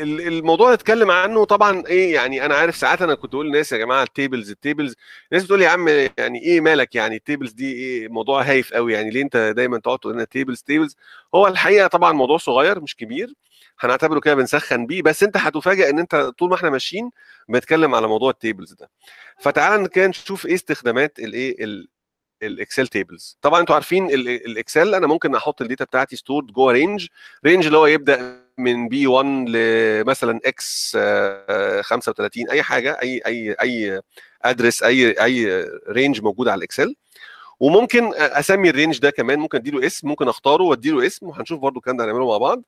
الموضوع نتكلم عنه طبعا إيه يعني أنا عارف ساعات أنا كنت بقول للناس يا جماعة ال tables ال tables الناس بتقول يا عم يعني إيه مالك يعني ال tables دي إيه موضوع هايف قوي يعني ليه أنت دايما تقعد تقول لنا tables tables؟ هو الحقيقة طبعا موضوع صغير مش كبير هنعتبره كده بنسخن بيه بس أنت هتفاجئ إن أنت طول ما إحنا ماشيين بنتكلم على موضوع ال tables ده. فتعال كده نشوف إيه استخدامات الايه ال Excel tables. طبعا أنتوا عارفين ال Excel أنا ممكن أحط ال data بتاعتي stored جوه range range اللي هو يبدأ من B 1 لمثلا X 35 أي حاجة أي أي أي ادرس أي أي range موجود على ال Excel وممكن أسمي ال range ده كمان ممكن أديله اسم ممكن أختاره وأديله اسم وهنشوف برده الكلام ده هنعمله مع بعض.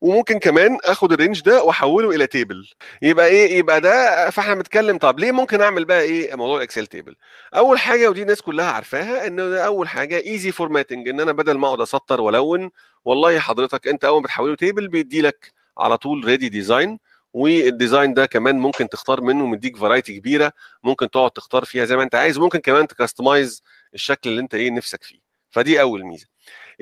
وممكن كمان آخد ال range ده وأحوله إلى table يبقى إيه؟ يبقى ده فإحنا بنتكلم طب ليه ممكن أعمل بقى إيه؟ موضوع ال Excel table أول حاجة ودي الناس كلها عارفاها إن ده أول حاجة easy formatting إن أنا بدل ما أقعد أسطر وألون والله حضرتك أنت أول ما تحوله table بيدي لك على طول ready design وال design ده كمان ممكن تختار منه مديك variety كبيرة ممكن تقعد تختار فيها زي ما أنت عايز ممكن كمان ت customize الشكل اللي أنت إيه نفسك فيه. فدي أول ميزة.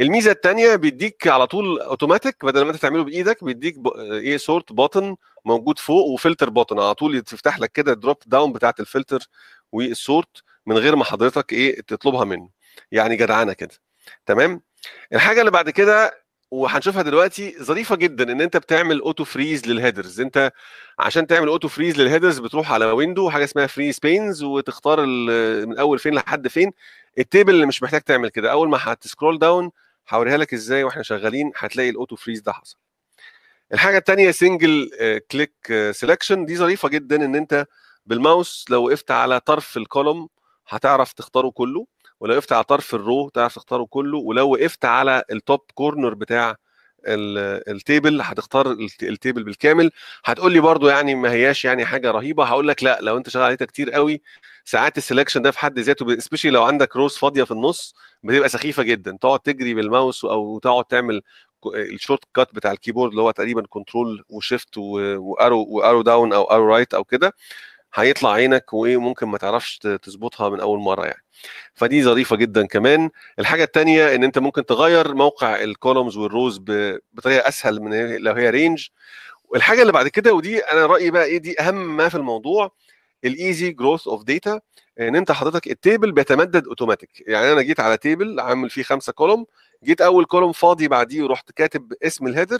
الميزة الثانية بيديك على طول اوتوماتيك بدل ما انت تعمله بإيدك بيديك. إيه sort button موجود فوق و filter button على طول تفتح لك كده drop down بتاعت ال filter وال sort من غير ما حضرتك إيه تطلبها منه. يعني جدعانة كده. تمام؟ الحاجة اللي بعد كده وهنشوفها دلوقتي ظريفة جدا إن انت بتعمل auto freeze لل headers انت عشان تعمل auto freeze لل headers بتروح على window حاجة اسمها freeze panes وتختار من اول فين لحد فين. ال table اللي مش محتاج تعمل كده. أول ما هت scroll down هوريها لك إزاي وإحنا شغالين هتلاقي ال auto freeze ده حصل. الحاجة الثانية single click selection دي ظريفة جدا إن أنت بالماوس لو وقفت على طرف ال column هتعرف تختاره كله ولو وقفت على طرف ال row تعرف تختاره كله ولو وقفت على ال top corner بتاع ال table هتختار ال table بالكامل. هتقول لي برضو يعني ما هياش يعني حاجة رهيبة هقول لك لا لو أنت شغال عليها كتير قوي ساعات ال selection ده في حد ذاته especially لو عندك rows فاضية في النص بتبقى سخيفة جدا. تقعد تجري بالماوس أو تقعد تعمل ال shortcut بتاع ال keyboard اللي هو تقريبا control و shift و arrow و arrow down أو arrow right أو كده هيطلع عينك وممكن ما تعرفش تظبطها من أول مرة يعني. فدي ظريفة جدا كمان. الحاجة الثانية إن أنت ممكن تغير موقع ال columns وال rows بطريقة أسهل من لو هي range والحاجة اللي بعد كده ودي أنا رأيي بقى إيه دي أهم ما في الموضوع ال easy growth of data إن أنت حضرتك ال table بيتمدد اوتوماتيك يعني أنا جيت على table عامل فيه خمسة column جيت أول column فاضي بعديه ورحت كاتب اسم ال header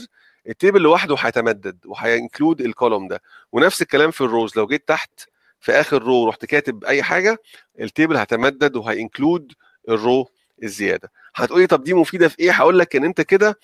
ال table لوحده هيتمدد وهي include ال column ده. ونفس الكلام في ال rows لو جيت تحت في آخر row رحت كاتب أي حاجة ال table هتمدد وهي include ال row الزيادة. هتقولي طب دي مفيدة في إيه؟ هقول لك إن أنت كده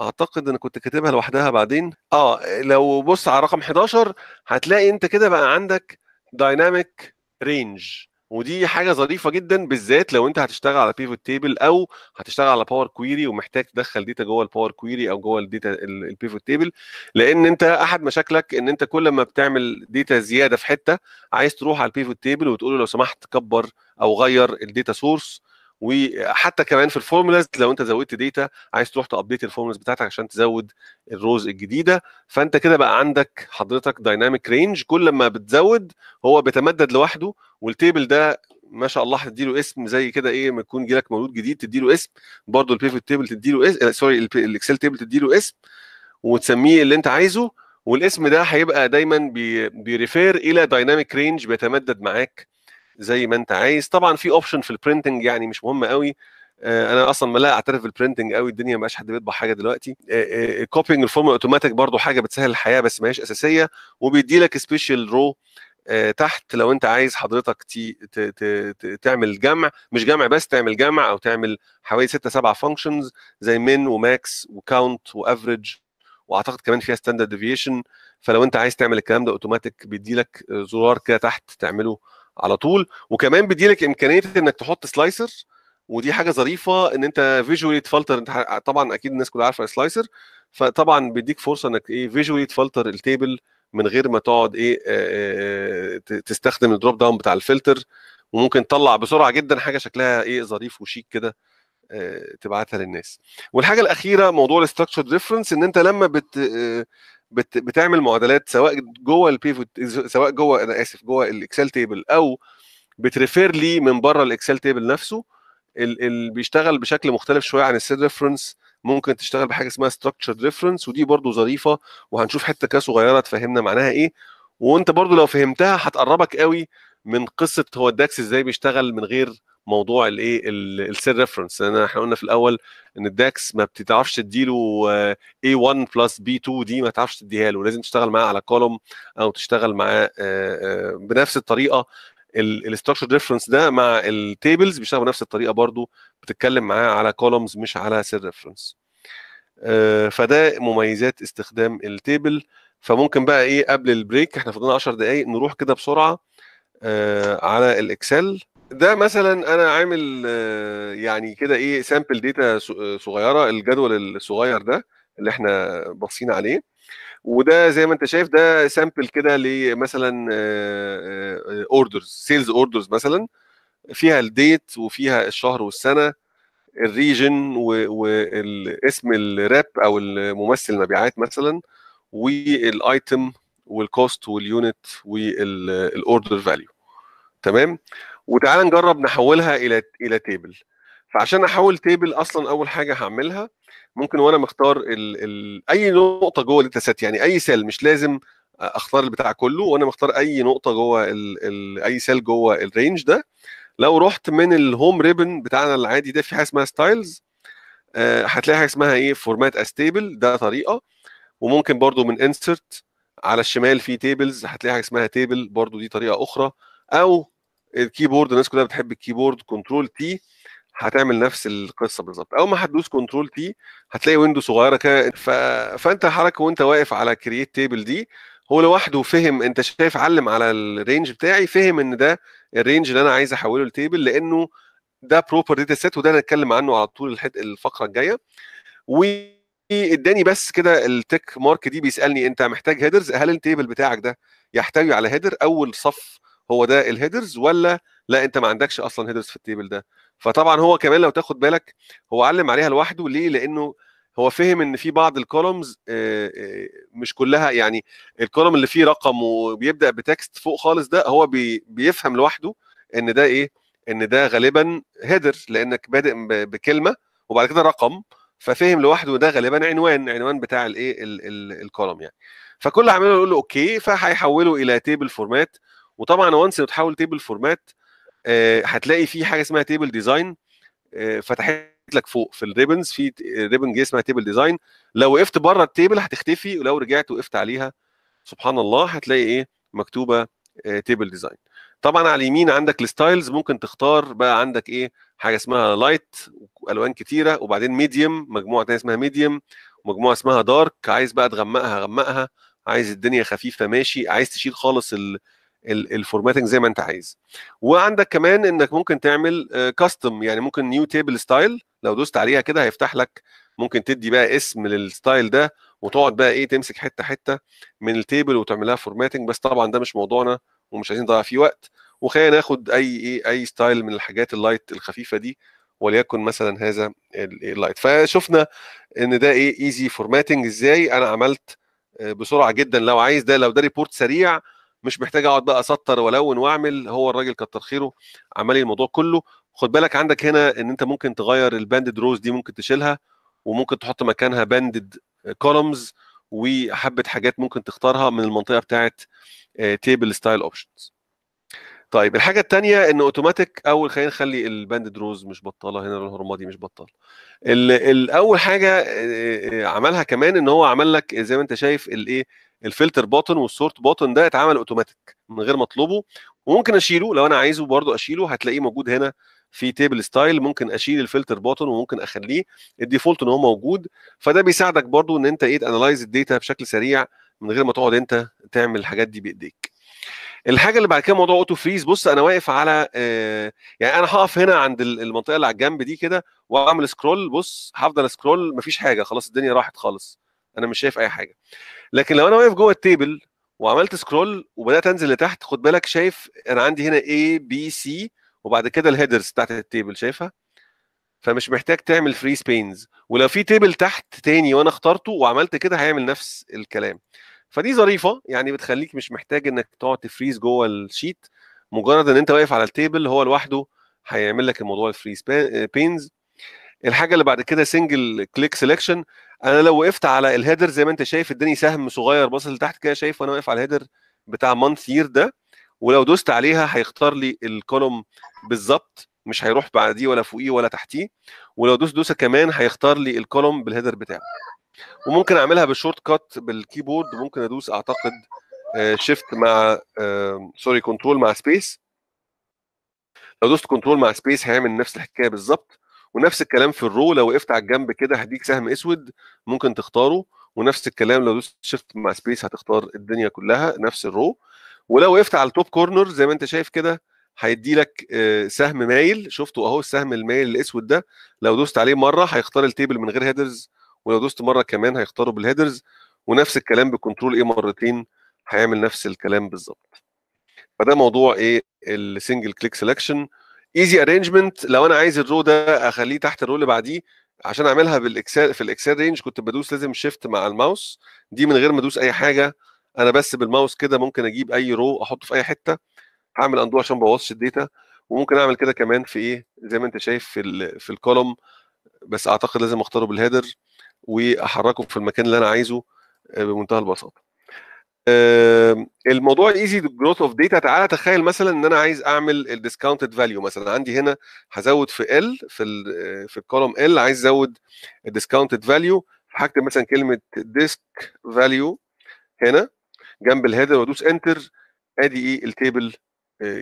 أعتقد إن كنت كاتبها لوحدها بعدين. آه لو بص على رقم 11 هتلاقي أنت كده بقى عندك dynamic range ودي حاجة ظريفة جدا بالذات لو أنت هتشتغل على pivot table أو هتشتغل على Power Query ومحتاج تدخل data جوه ال Power Query أو جوه ال data ال pivot table لأن أنت أحد مشاكلك إن أنت كل ما بتعمل data زيادة في حتة عايز تروح على ال pivot table وتقول له لو سمحت كبر أو غير ال data source وحتى كمان في ال formulas لو انت زودت data عايز تروح ت update ال formulas بتاعتك عشان تزود ال rows الجديدة. فانت كده بقى عندك حضرتك dynamic range كل ما بتزود هو بيتمدد لوحده وال table ده ما شاء الله هتديله اسم زي كده إيه ما يكون جيلك مولود جديد تديله اسم. برضه ال pivot table تديله اسم sorry ال Excel table تديله اسم وتسميه اللي انت عايزه. والاسم ده هيبقى دايما بي بي refer إلى dynamic range بيتمدد معاك زي ما انت عايز. طبعا في option في ال printing يعني مش مهم قوي. أنا أصلا ما لا أعترف بال printing قوي. الدنيا ما حد بيطبع حاجة دلوقتي. copying ال form automatic برضو حاجة بتسهل الحياة بس ما هيش أساسية. وبيدي لك special row تحت. لو انت عايز حضرتك تي ت ت ت تعمل جمع مش جمع بس تعمل جمع أو تعمل حوالي 6 7 functions زي min و max و count و average وأعتقد كمان فيها standard deviation فلو انت عايز تعمل الكلام ده اوتوماتيك بيدي لك زرار كده تحت تعمله على طول. وكمان بيدي لك إمكانية إنك تحط slicer ودي حاجة ظريفة إن أنت visually ت filter. أنت طبعا أكيد الناس كلها عارفة slicer فطبعا بيديك فرصة إنك إيه visually ت filter ال table من غير ما تقعد إيه آه تستخدم ال drop down بتاع الفلتر. وممكن تطلع بسرعة جدا حاجة شكلها إيه ظريف وشيك كده آه تبعتها للناس. والحاجة الأخيرة موضوع ال structured reference إن أنت لما بت آه بت بتعمل معادلات سواء جوه ال pivot سواء جوه أنا آسف جوه ال Excel table أو بت refer لي من بره ال Excel table نفسه اللي بيشتغل بشكل مختلف شوية عن ال cell reference ممكن تشتغل بحاجة اسمها structured reference ودي برضو ظريفة وهنشوف حتة كده صغيرة تفهمنا معناها إيه. وأنت برضو لو فهمتها هتقربك قوي من قصة هو ال DAX إزاي بيشتغل من غير موضوع الإيه ال cell reference لأن إحنا قلنا في الأول إن ال DAX ما بتعرفش تديله A1 plus B2 دي ما تعرفش تديها له. لازم تشتغل معاه على column أو تشتغل معاه بنفس الطريقة. ال structured reference ده مع ال tables بيشتغل بنفس الطريقة برضو. بتتكلم معاه على columns مش على cell reference فده مميزات استخدام ال table فممكن بقى إيه قبل ال break إحنا فاضلنا 10 دقائق نروح كده بسرعة على ال Excel. ده مثلا أنا عامل يعني كده إيه sample data صغيرة الجدول الصغير ده اللي إحنا باصين عليه. وده زي ما أنت شايف ده sample كده لمثلا orders sales orders مثلا. فيها ال date وفيها الشهر والسنة ال region واسم ال rep أو الممثل المبيعات مثلا والايتم والكوست واليونت والاوردر فاليو تمام؟ وتعالى نجرب نحولها إلى إلى table. فعشان أحول table أصلا أول حاجة هعملها ممكن وأنا مختار ال ال أي نقطة جوه ال data set يعني أي cell مش لازم أختار البتاع كله وأنا مختار أي نقطة جوه ال ال أي cell جوه ال range ده. لو رحت من ال home ribbon بتاعنا العادي ده في حاجة اسمها styles آه هتلاقي حاجة اسمها إيه؟ format as table ده طريقة. وممكن برضو من insert على الشمال في tables هتلاقي حاجة اسمها table برضو دي طريقة أخرى. أو ال keyboard الناس كلها بتحب ال keyboard control T هتعمل نفس القصة بالظبط. أول ما هتدوس control T هتلاقي window صغيرة كده ف... فأنت حركه وأنت واقف على create table دي هو لوحده فهم أنت شايف علم على ال range بتاعي فهم إن ده ال range اللي أنا عايز أحوله ل table لأنه ده proper data set وده هنتكلم عنه على طول الحد... الفقرة الجاية. واداني بس كده ال tick mark دي بيسألني أنت محتاج headers هل ال table بتاعك ده يحتوي على header أول صف هو ده ال headers ولا لا انت ما عندكش أصلا headers في ال table ده؟ فطبعا هو كمان لو تاخد بالك هو علم عليها لوحده. ليه؟ لأنه هو فهم إن في بعض ال columns مش كلها يعني ال column اللي فيه رقم وبيبدأ ب text فوق خالص ده هو بي بيفهم لوحده إن ده إيه؟ إن ده غالبا header لأنك بادئ بكلمة وبعد كده رقم ففهم لوحده ده غالبا عنوان عنوان بتاع الإيه؟ ال column يعني. فكل اللي يقول له okay فهيحوله إلى table format وطبعا once تحول table format آه هتلاقي في حاجة اسمها table design آه فتحت لك فوق في ال ribbons في ribbon جه اسمها table design لو وقفت بره ال table هتختفي ولو رجعت وقفت عليها سبحان الله هتلاقي إيه؟ مكتوبة آه table design طبعا على اليمين عندك ال styles ممكن تختار بقى عندك إيه؟ حاجة اسمها light ألوان كتيرة وبعدين medium مجموعة ثانية اسمها medium ومجموعه اسمها dark عايز بقى تغمقها غمقها عايز الدنيا خفيفة ماشي. عايز تشيل خالص ال ال formatting زي ما انت عايز. وعندك كمان انك ممكن تعمل custom يعني ممكن new table style لو دوست عليها كده هيفتح لك ممكن تدي بقى اسم لل style ده وتقعد بقى إيه تمسك حتة حتة من ال table وتعملها formatting بس طبعا ده مش موضوعنا ومش عايزين نضيع فيه وقت. وخلينا ناخد أي إيه أي style من الحاجات ال light الخفيفة دي وليكن مثلا هذا ال light فشفنا إن ده إيه easy formatting إزاي؟ أنا عملت بسرعة جدا. لو عايز ده لو ده report سريع مش محتاج أقعد بقى أسطر وألون وأعمل هو الراجل كتر خيره عمل الموضوع كله. خد بالك عندك هنا إن أنت ممكن تغير ال banded rows دي ممكن تشيلها وممكن تحط مكانها banded columns وحبة حاجات ممكن تختارها من المنطقة بتاعه table style options طيب الحاجة الثانية إن اوتوماتيك أول خلينا نخلي ال banded rows مش بطالة هنا الرمادي مش بطال الأول حاجة عملها كمان إن هو عمل لك زي ما أنت شايف الإيه ال filter button وال sort button ده اتعمل اوتوماتيك من غير ما اطلبه وممكن اشيله لو أنا عايزه برضو اشيله هتلاقيه موجود هنا في table style ممكن اشيل ال filter button وممكن اخليه ال default ان هو موجود. فده بيساعدك برضو ان انت إيه ت analyze ال data بشكل سريع من غير ما تقعد انت تعمل الحاجات دي بإيديك. الحاجة اللي بعد كده موضوع auto freeze بص أنا واقف على آه يعني أنا هقف هنا عند المنطقة اللي على الجنب دي كده وأعمل scroll بص هفضل scroll مفيش حاجة خلاص الدنيا راحت خالص أنا مش شايف أي حاجة. لكن لو أنا واقف جوه ال table وعملت scroll وبدأت أنزل لتحت خد بالك شايف أنا عندي هنا A B C وبعد كده ال headers بتاعت ال table شايفها؟ فمش محتاج تعمل freeze panes ولو في table تحت تاني وأنا اخترته وعملت كده هيعمل نفس الكلام. فدي ظريفة يعني بتخليك مش محتاج إنك تقعد ت freeze جوه ال sheet. مجرد إن أنت واقف على ال table هو لوحده هيعمل لك الموضوع ال freeze panes الحاجة اللي بعد كده single click selection أنا لو وقفت على ال header زي ما أنت شايف اداني سهم صغير باصص لتحت كده شايف وأنا واقف على ال header بتاع month year ده ولو دوست عليها هيختار لي ال column بالظبط مش هيروح بعديه ولا فوقيه ولا تحتيه ولو دوست دوسة كمان هيختار لي ال column بال header بتاعه. وممكن أعملها بال shortcut بال keyboard ممكن أدوس أعتقد shift مع sorry control مع space لو دوست control مع space هيعمل نفس الحكاية بالظبط. ونفس الكلام في ال row لو وقفت على الجنب كده هديك سهم أسود ممكن تختاره ونفس الكلام لو دوست shift مع space هتختار الدنيا كلها نفس ال row. ولو وقفت على ال top corner زي ما أنت شايف كده هيدي لك سهم مايل. شفتوا أهو السهم المايل الأسود ده لو دوست عليه مرة هيختار ال table من غير headers ولو دوست مرة كمان هيختاره بال headers ونفس الكلام ب control A مرتين هيعمل نفس الكلام بالظبط. فده موضوع إيه ال single click selection easy arrangement لو أنا عايز ال row ده أخليه تحت ال row اللي بعديه عشان أعملها بال Excel في ال Excel range كنت بدوس لازم shift مع الماوس. دي من غير ما أدوس أي حاجة. أنا بس بالماوس كده ممكن أجيب أي row أحطه في أي حتة. هعمل undo عشان ما بوظش ال data. وممكن أعمل كده كمان في إيه؟ زي ما أنت شايف في ال في ال column. بس أعتقد لازم أختاره بال header وأحركه في المكان اللي أنا عايزه بمنتهى البساطة. الموضوع easy growth of data تعالى تخيل مثلا إن أنا عايز أعمل ال discounted value مثلا. عندي هنا هزود في ال في ال في ال column ال عايز أزود ال discounted value هكتب مثلا كلمة disc value هنا. جنب ال header وأدوس enter أدي إيه؟ ال table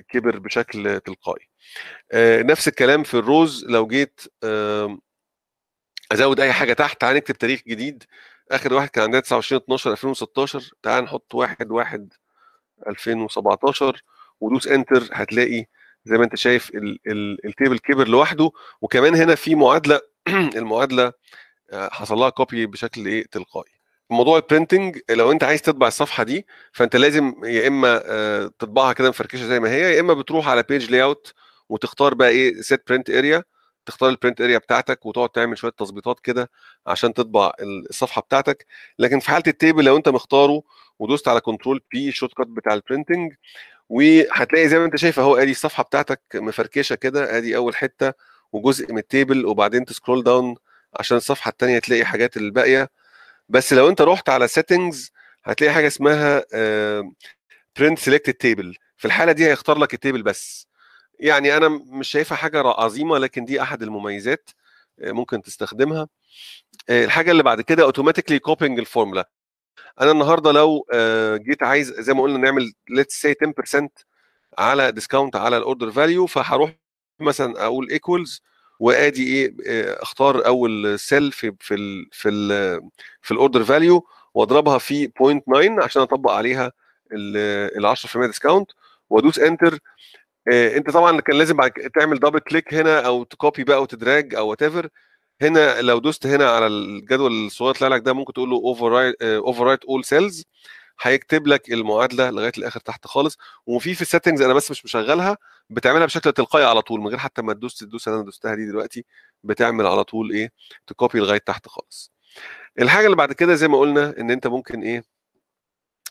كبر بشكل تلقائي. نفس الكلام في ال rows لو جيت أزود أي حاجة تحت تعال نكتب تاريخ جديد. آخر واحد كان عندنا 29 12 2016 تعال نحط 1 1 2017 ودوس enter هتلاقي زي ما انت شايف ال ال ال table كبر لوحده. وكمان هنا في معادلة المعادلة حصل لها copy بشكل إيه تلقائي. موضوع ال printing لو انت عايز تطبع الصفحة دي فانت لازم يا إما تطبعها كده مفركشة زي ما هي يا إما بتروح على page layout وتختار بقى إيه set print area تختار ال print area بتاعتك وتقعد تعمل شوية تظبيطات كده عشان تطبع الصفحة بتاعتك. لكن في حالة ال table لو انت مختاره ودوست على control P ال shortcut بتاع ال printing وهتلاقي زي ما انت شايف اهو ادي الصفحة بتاعتك مفركشة كده ادي أول حتة وجزء من ال table وبعدين ت scroll down عشان الصفحة الثانية تلاقي حاجات الباقية. بس لو انت رحت على settings هتلاقي حاجة اسمها print selected table في الحالة دي هيختار لك ال table بس. يعني أنا مش شايفها حاجة عظيمة لكن دي أحد المميزات ممكن تستخدمها. الحاجة اللي بعد كده automatically copying ال formula أنا النهارده لو جيت عايز زي ما قلنا نعمل let's say 10% على discount على ال order value فهروح مثلا أقول equals وآدي إيه أختار أول cell في في ال في ال في ال order value وأضربها في 0.9 عشان أطبق عليها ال 10% discount وأدوس enter انت طبعا كان لازم تعمل double click هنا أو ت copy بقى وت drag أو whatever هنا لو دوست هنا على الجدول الصغير طلع لك ده ممكن تقول له overwrite overwrite all cells هيكتب لك المعادلة لغاية الآخر تحت خالص. وفي في ال settings أنا بس مش مشغلها بتعملها بشكل تلقائي على طول من غير حتى ما تدوس الدوسه اللي أنا دوستها دي دلوقتي بتعمل على طول إيه؟ ت copy لغاية تحت خالص. الحاجة اللي بعد كده زي ما قلنا إن أنت ممكن إيه؟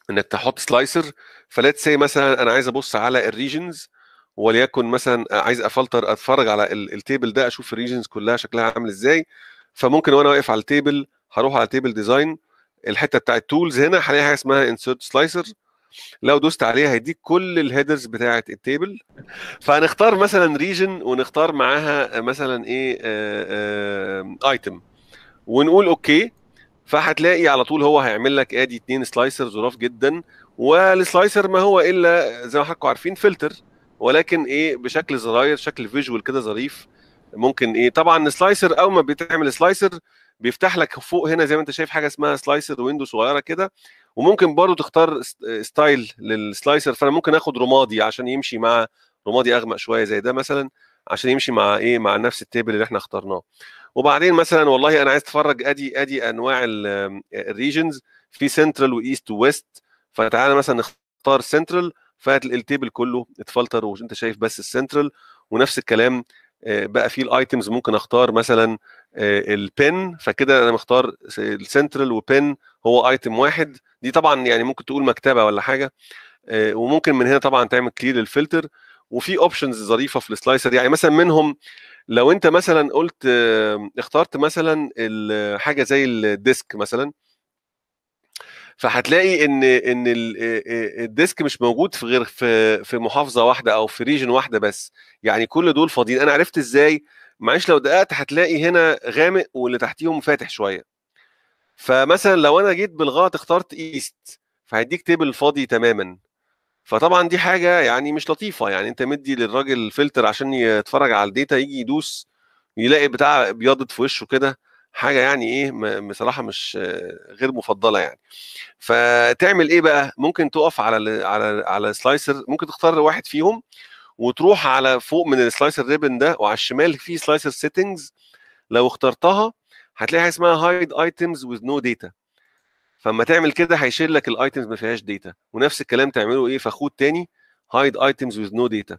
إنك تحط slicer ف let's say مثلا أنا عايز أبص على ال regions. وليكن مثلا عايز أفلتر أتفرج على ال table ده أشوف ال regions كلها شكلها عامل إزاي. فممكن وأنا واقف على ال table هروح على table design. الحتة بتاعت ال tools هنا هلاقي حاجة اسمها insert slicer لو دوست عليها هيديك كل ال headers بتاعه ال table. فهنختار مثلا region ونختار معاها مثلا إيه item ونقول okay. فهتلاقي على طول هو هيعمل لك آدي اتنين slicer ظراف جدا. وال slicer ما هو إلا زي ما حضراتكم عارفين فلتر ولكن إيه بشكل زراير شكل visual كده ظريف ممكن إيه طبعا slicer أول ما بتعمل slicer بيفتح لك فوق هنا زي ما أنت شايف حاجة اسمها slicer window صغيرة كده وممكن برضو تختار style لل slicer فأنا ممكن آخد رمادي عشان يمشي مع رمادي أغمق شوية زي ده مثلا عشان يمشي مع إيه مع نفس ال table اللي إحنا اخترناه. وبعدين مثلا والله أنا عايز أتفرج أدي أدي أنواع ال regions في Central و East و West فتعالى مثلا نختار Central فال table كله اتفلتر وانت شايف بس السنترال ونفس الكلام بقى في ال items ممكن أختار مثلا ال pen فكده أنا مختار ال Central و pen هو item واحد. دي طبعا يعني ممكن تقول مكتبة ولا حاجة وممكن من هنا طبعا تعمل clear للفلتر وفي options ظريفة في ال slicer يعني مثلا منهم لو أنت مثلا قلت آه، اخترت مثلا حاجة زي ال desk مثلا فهتلاقي إن إن ال- ال desk مش موجود في غير في في محافظة واحدة أو في region واحدة بس. يعني كل دول فاضيين. أنا عرفت إزاي؟ معلش لو دققت هتلاقي هنا غامق واللي تحتيهم فاتح شوية. فمثلا لو أنا جيت بالغلط اخترت East فهيديك table فاضي تماما. فطبعا دي حاجة يعني مش لطيفة. يعني أنت مدي للراجل فلتر عشان يتفرج على ال data يجي يدوس يلاقي بتاع أبيضت في وشه كده. حاجة يعني إيه بصراحة مش غير مفضلة يعني. فتعمل إيه بقى؟ ممكن تقف على على على slicer ممكن تختار واحد فيهم وتروح على فوق من ال slicer ribbon ده وعلى الشمال في slicer settings لو اخترتها هتلاقي حاجة اسمها hide items with no data فلما تعمل كده هيشيل لك ال items ما فيهاش data ونفس الكلام تعمله إيه؟ في خود تاني hide items with no data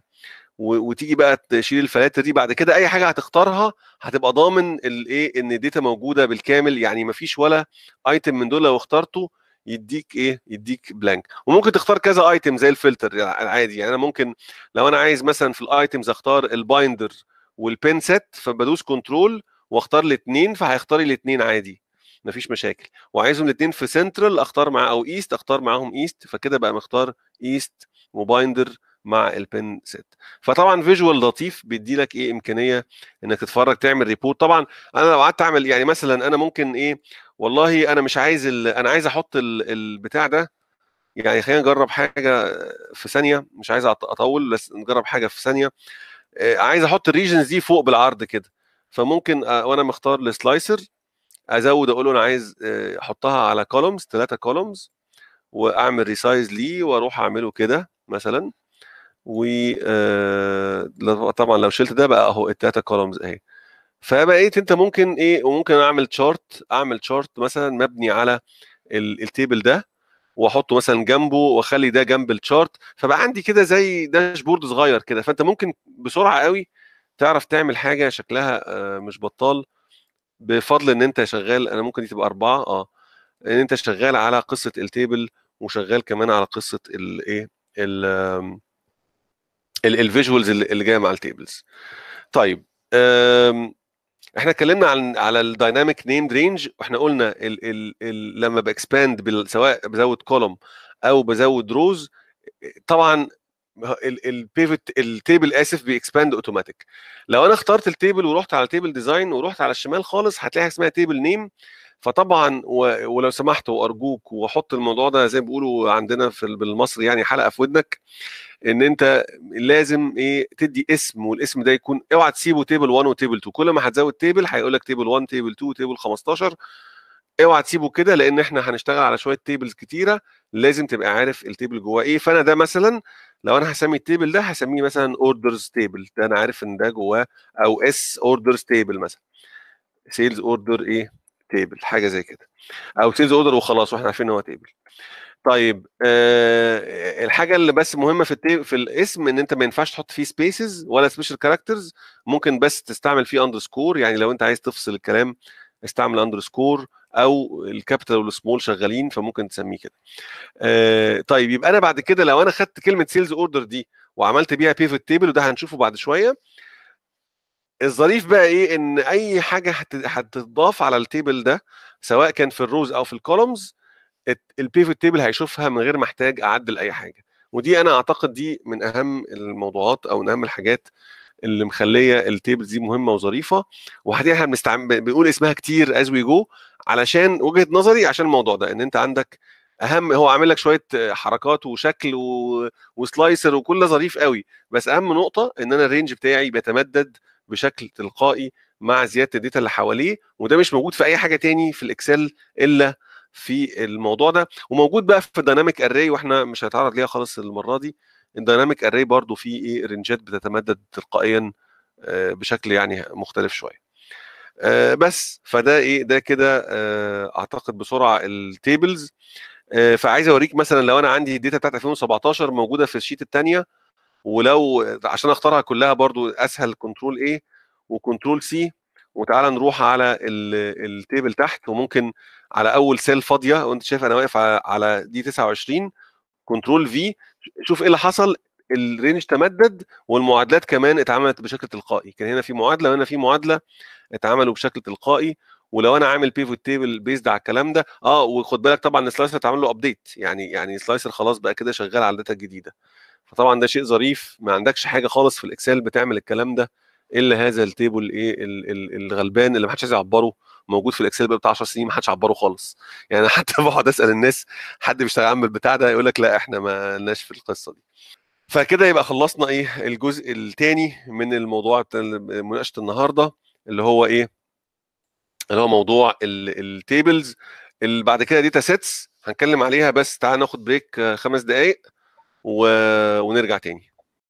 وتيجي بقى تشيل الفلاتر دي بعد كده أي حاجة هتختارها هتبقى ضامن الايه إن ال data موجودة بالكامل. يعني ما فيش ولا item من دول لو اخترته يديك إيه يديك blank وممكن تختار كذا item زي الفلتر العادي يعني أنا ممكن لو أنا عايز مثلا في ال items أختار ال binder وال pen set فبدوس control وأختار الاثنين فهيختار الاثنين عادي. مفيش مشاكل. وعايزهم الاثنين في سنترال أختار مع أو East أختار معاهم East فكده بقى مختار East و binder مع ال pen set فطبعا visual لطيف بيدي لك إيه إمكانية إنك تتفرج تعمل report طبعا أنا لو قعدت أعمل يعني مثلا أنا ممكن إيه والله أنا مش عايز. أنا عايز أحط ال... البتاع ده يعني خلينا نجرب حاجة في ثانية مش عايز أطول بس نجرب حاجة في ثانية. آه، عايز أحط ال regions دي فوق بالعرض كده. فممكن آه، وأنا مختار ال slicer أزود أقول له أنا عايز آه، أحطها على columns ثلاثة columns وأعمل resize ليه وأروح أعمله كده مثلا. و آه، طبعا لو شلت ده بقى أهو التلاتة columns أهي. فبقيت أنت ممكن إيه وممكن أعمل chart أعمل chart مثلا مبني على ال- ال table ده وأحطه مثلا جنبه وأخلي ده جنب ال chart فبقى عندي كده زي dashboard صغير كده. فأنت ممكن بسرعة قوي تعرف تعمل حاجة شكلها آه، مش بطال. بفضل إن أنت شغال أنا ممكن دي تبقى أربعة آه. إن أنت شغال على قصة ال table وشغال كمان على قصة الايه ال visuals اللي جاية مع ال tables طيب إحنا اتكلمنا عن على ال dynamic named range وإحنا قلنا ال ال ال لما ب expand سواء بزود column أو بزود rows طبعا ال pivot ال table آسف بي expand automatic لو أنا اخترت ال table ورحت على table design ورحت على الشمال خالص هتلاقي حاجة اسمها table name فطبعا ولو سمحت وارجوك وحط الموضوع ده زي ما بيقولوا عندنا في ال- بالمصري يعني حلقة في ودنك إن أنت لازم إيه تدي اسم والاسم ده يكون اوعى تسيبه table 1 و table 2 كل ما هتزود table هيقول لك table 1 table 2 table 15 اوعى تسيبه كده لأن إحنا هنشتغل على شوية tables كتيرة. لازم تبقى عارف ال table جواه إيه. فأنا ده مثلا لو أنا هسمي ال table ده هسميه مثلا orders table ده أنا عارف إن ده جواه أو S orders table مثلا. sales order إيه؟ table حاجة زي كده. أو sales order وخلاص وإحنا عارفين إن هو table طيب آه الحاجة اللي بس مهمة في التيب في الاسم إن أنت ما ينفعش تحط فيه spaces ولا special characters ممكن بس تستعمل فيه underscore يعني لو أنت عايز تفصل الكلام استعمل underscore أو ال capital وال small شغالين فممكن تسميه كده. آه طيب يبقى أنا بعد كده لو أنا خدت كلمة sales order دي وعملت بيها pivot table وده هنشوفه بعد شوية الظريف بقى إيه؟ إن أي حاجة هت- هتضاف على ال table ده سواء كان في ال rows أو في ال columns ال pivot table هيشوفها من غير ما احتاج أعدل أي حاجة. ودي أنا أعتقد دي من أهم الموضوعات أو من أهم الحاجات اللي مخلية ال tables دي مهمة وظريفة. وحقيقه إحنا بنقول اسمها كتير as we go علشان وجهة نظري عشان الموضوع ده إن أنت عندك أهم هو عامل لك شوية حركات وشكل و... و slicer وكل ظريف قوي. بس أهم نقطة إن أنا ال range بتاعي بيتمدد بشكل تلقائي مع زيادة ال data اللي حواليه وده مش موجود في أي حاجة تاني في ال Excel إلا في الموضوع ده. وموجود بقى في ال dynamic array وإحنا مش هنتعرض ليها خالص المرة دي. ال dynamic array برضو فيه إيه range ات بتتمدد تلقائيا آه، بشكل يعني مختلف شوية. آه، بس فده إيه ده كده آه، أعتقد بسرعة ال tables فعايز أوريك مثلا لو أنا عندي ال data بتاعت 2017 موجودة في ال sheet الثانية ولو عشان أختارها كلها برضو أسهل control A و control C وتعالى نروح على ال- ال table تحت وممكن على أول cell فاضية وأنت شايف أنا واقف على- دي 29 control V شوف إيه اللي حصل ال range تمدد والمعادلات كمان اتعملت بشكل تلقائي كان هنا في معادلة وهنا في معادلة اتعملوا بشكل تلقائي ولو أنا عامل pivot table based على الكلام ده آه وخد بالك طبعا ال slicer اتعمل له update يعني يعني slicer خلاص بقى كده شغال على ال data الجديدة. فطبعا ده شيء ظريف ما عندكش حاجة خالص في ال Excel بتعمل الكلام ده إلا هذا ال table إيه الغلبان اللي ما حدش عايز يعبره موجود في ال Excel بقى بتاع 10 سنين ما حدش عبره خالص. يعني حتى بقعد أسأل الناس حد بيشتغل عامل البتاع ده يقول لك لا إحنا ما لناش في القصة دي. فكده يبقى خلصنا إيه الجزء الثاني من الموضوع مناقشة النهارده اللي هو إيه اللي هو موضوع ال tables. اللي بعد كده data sets هنتكلم عليها بس تعال ناخد break خمس دقائق و... ونرجع تاني.